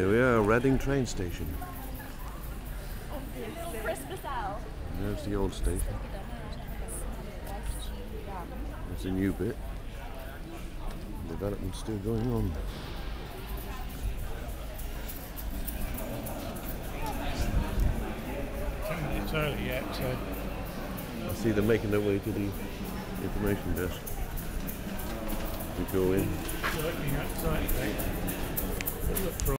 Here we are, Reading train station. Christmas owl. There's the old station. There's the new bit. Development still going on. It's early yet, so I see them making their way to the information desk. We go in.